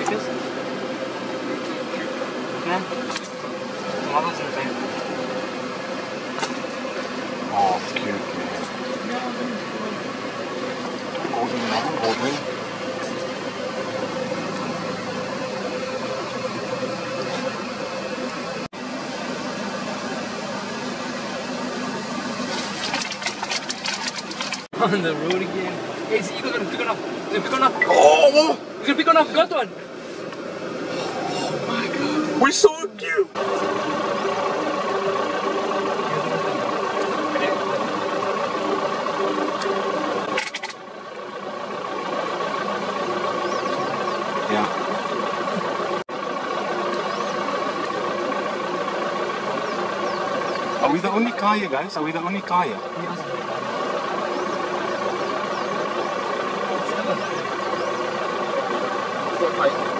Yeah. In the bed. Oh, cute man. Don't hold me, man. Hold me. On the road again. Hey, see, you're gonna pick one up. You're gonna pick one up. Oh, You're gonna pick one up. Got one. We're so cute. Are we the only car here, guys? Are we the only car here? I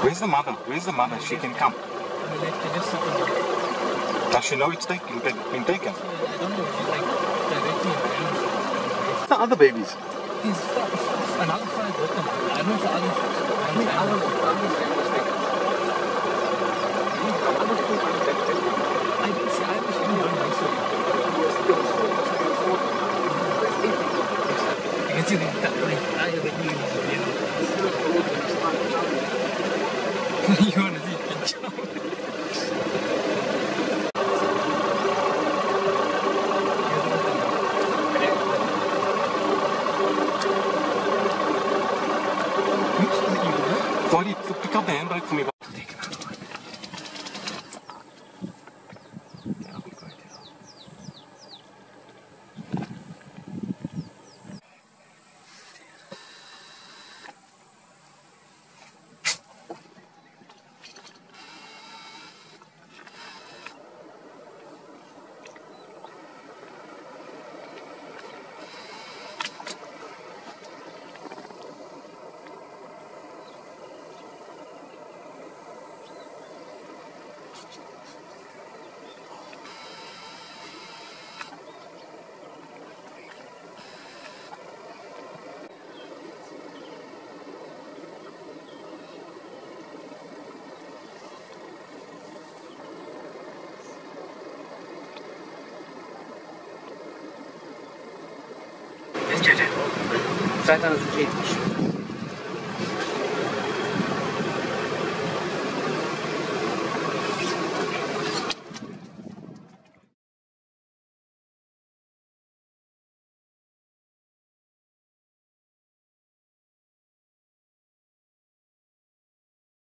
Where's the mother? Where's the mother? She can come. Does she know it's taken, been been taken? The other babies. Another five with them. I don't know if the other. I 言われて言ってんじゃん Soll die Pickerband als mir Zweitausendzehn.